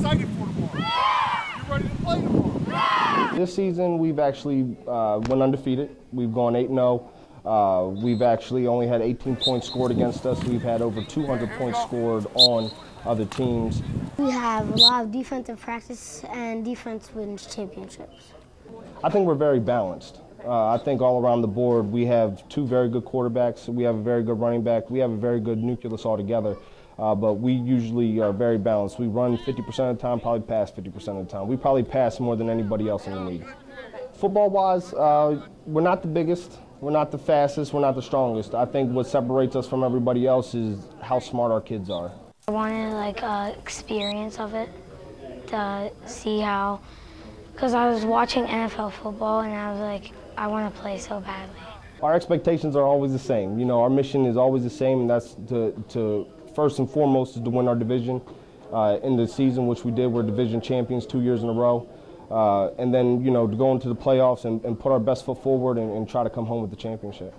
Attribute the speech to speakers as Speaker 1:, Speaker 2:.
Speaker 1: excited for tomorrow? You ready to play tomorrow?
Speaker 2: This season, we've actually uh, went undefeated. We've gone 8 0. Uh, we've actually only had 18 points scored against us. We've had over 200 points scored on other teams.
Speaker 3: We have a lot of defensive practice, and defense wins championships.
Speaker 2: I think we're very balanced. Uh, I think all around the board, we have two very good quarterbacks. We have a very good running back. We have a very good nucleus altogether. Uh, but we usually are very balanced. We run 50% of the time, probably pass 50% of the time. We probably pass more than anybody else in the league. Football wise, uh, we're not the biggest, we're not the fastest, we're not the strongest. I think what separates us from everybody else is how smart our kids are.
Speaker 3: I wanted like uh, experience of it to see how, because I was watching NFL football and I was like, I want to play so badly.
Speaker 2: Our expectations are always the same. You know, our mission is always the same, and that's to, to first and foremost is to win our division. Uh, in the season, which we did, we're division champions two years in a row. Uh, and then, you know, to go into the playoffs and, and put our best foot forward and, and try to come home with the championship.